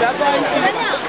Давайте.